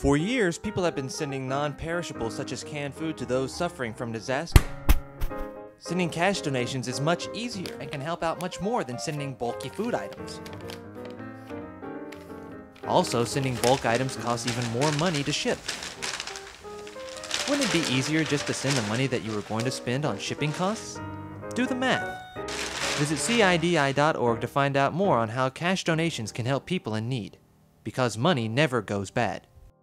For years, people have been sending non perishables such as canned food to those suffering from disaster. Sending cash donations is much easier and can help out much more than sending bulky food items. Also, sending bulk items costs even more money to ship. Wouldn't it be easier just to send the money that you were going to spend on shipping costs? Do the math. Visit CIDI.org to find out more on how cash donations can help people in need. Because money never goes bad.